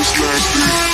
this last beat.